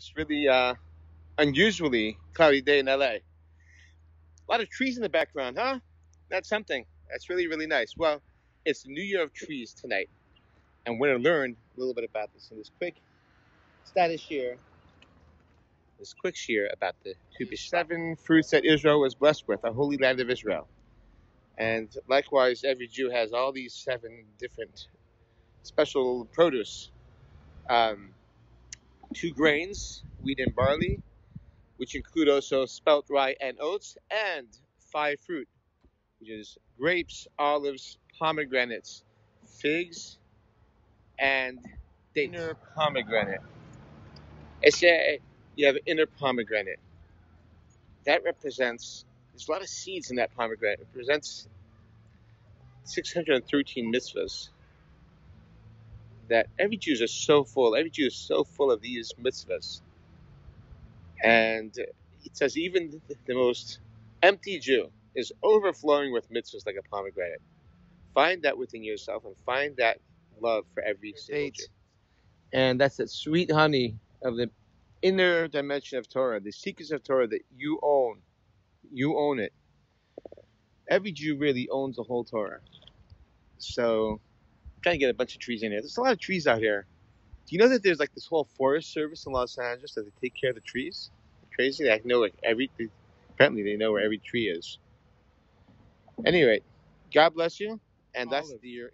this really uh, unusually cloudy day in LA. A lot of trees in the background, huh? That's something. That's really, really nice. Well, it's the New Year of Trees tonight, and we're going to learn a little bit about this in this quick status here. This quick share about Tu BiShvat. Seven fruits that Israel was blessed with, the holy land of Israel. And likewise, every Jew has all these seven different special produce. Um, two grains, wheat and barley, which include also spelt rye and oats, and five fruit, which is grapes, olives, pomegranates, figs, and the inner pomegranate. It's a, you have inner pomegranate. That represents, there's a lot of seeds in that pomegranate. It represents 613 mitzvahs that every Jew is so full. Every Jew is so full of these mitzvahs. And it says even the most empty Jew is overflowing with mitzvahs like a pomegranate. Find that within yourself and find that love for every single Jew. And that's that sweet honey of the inner dimension of Torah, the secrets of Torah that you own. You own it. Every Jew really owns the whole Torah. So trying to get a bunch of trees in here. There's a lot of trees out here. Do you know that there's like this whole forest service in Los Angeles that they take care of the trees? Crazy. They know like every. Apparently, they know where every tree is. Anyway, God bless you, and that's the uh, your.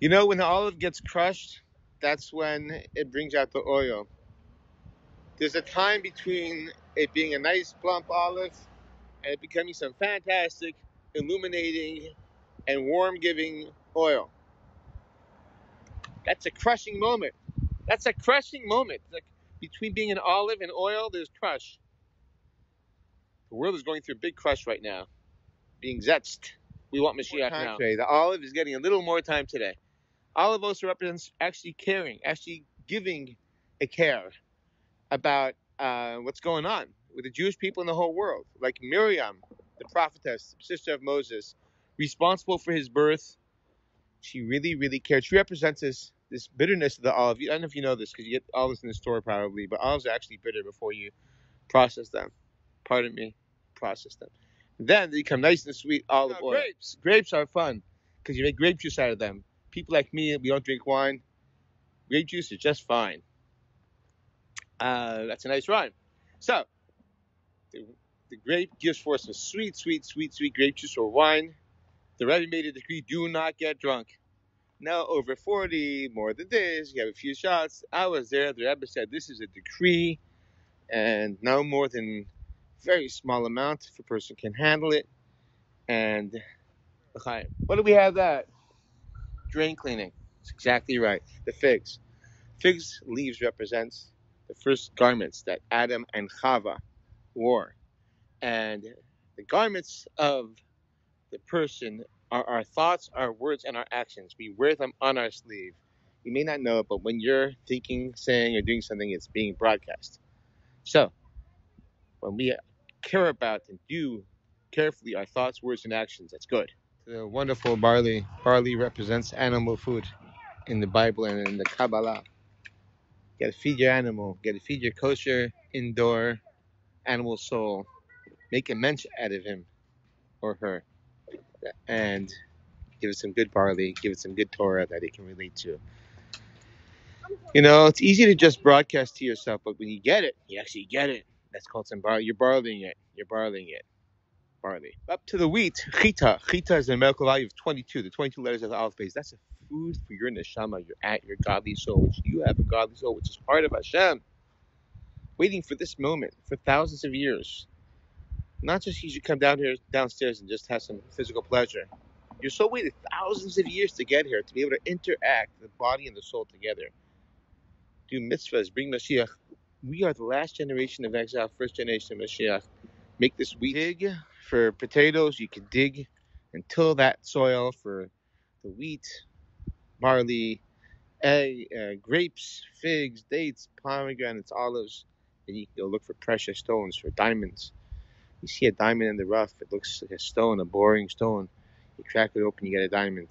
You know when the olive gets crushed, that's when it brings out the oil. There's a time between it being a nice plump olive and it becoming some fantastic, illuminating, and warm-giving oil. That's a crushing moment. That's a crushing moment. Like between being an olive and oil, there's crush. The world is going through a big crush right now. Being zetzed. We want Mashiach now. Today. The olive is getting a little more time today. Olive also represents actually caring, actually giving a care about uh, what's going on with the Jewish people in the whole world. Like Miriam, the prophetess, sister of Moses, responsible for his birth, she really, really cared. She represents this this bitterness of the olive. I don't know if you know this because you get olives in the store probably, but olives are actually bitter before you process them. Pardon me, process them. Then they become nice and sweet olive oil. Grapes. Grapes are fun because you make grape juice out of them. People like me, we don't drink wine. Grape juice is just fine. Uh, that's a nice rhyme. So, the, the grape gives forth some sweet, sweet, sweet, sweet grape juice or wine. The Rebbe made a decree: do not get drunk. Now over 40, more than this, you have a few shots. I was there. The Rebbe said this is a decree, and no more than very small amount if a person can handle it. And what do we have that? Drain cleaning. It's exactly right. The figs. Figs leaves represents the first garments that Adam and Chava wore. And the garments of the person are our thoughts, our words, and our actions. We wear them on our sleeve. You may not know it, but when you're thinking, saying, or doing something, it's being broadcast. So, when we care about and do carefully our thoughts, words, and actions, that's good. The wonderful barley. Barley represents animal food in the Bible and in the Kabbalah. Gotta feed your animal. Gotta feed your kosher, indoor animal soul. Make a mensch out of him or her and give it some good barley, give it some good Torah that it can relate to. You know, it's easy to just broadcast to yourself, but when you get it, you actually get it. That's called some barley. You're barleying it. You're barleying it. Barley. Up to the wheat, chita. Chita is a medical value of 22, the 22 letters of the alphabet. That's a food for your neshama, your at your godly soul, which you have a godly soul, which is part of Hashem. Waiting for this moment for thousands of years. Not just because should come down here downstairs and just have some physical pleasure. Your soul waited thousands of years to get here, to be able to interact the body and the soul together. Do mitzvahs, bring Mashiach. We are the last generation of exile, first generation of Mashiach. Make this wheat dig for potatoes. You can dig and till that soil for the wheat, barley, egg, uh, grapes, figs, dates, pomegranates, olives. And you can go look for precious stones, for diamonds you see a diamond in the rough, it looks like a stone, a boring stone. You crack it open, you get a diamond.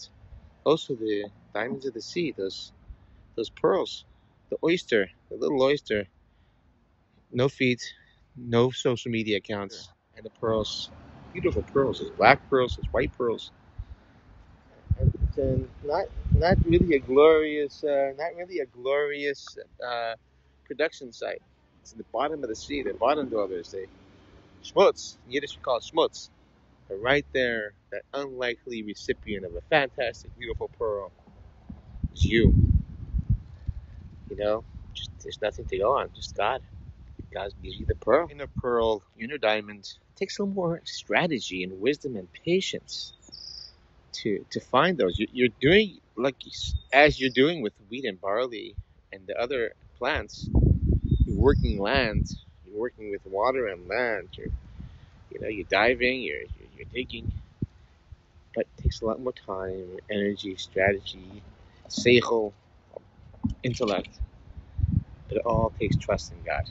Also, the diamonds of the sea, those those pearls, the oyster, the little oyster. No feet, no social media accounts, and the pearls, beautiful pearls. There's black pearls, there's white pearls, and, and not not really a glorious, uh, not really a glorious uh, production site. It's in the bottom of the sea. The bottom dwellers, they schmutz. Yiddish, we call it schmutz. But right there, that unlikely recipient of a fantastic, beautiful pearl is you. You know, just there's nothing to go on, just God. God gives you the pearl. In a pearl, in a diamond, it takes a little more strategy and wisdom and patience to to find those. You, you're doing like as you're doing with wheat and barley and the other plants. You're working land. Working with water and land. You're you know you're diving. You're you're, you're digging. But it takes a lot more time, energy, strategy, seichel, intellect. But it all takes trust in God.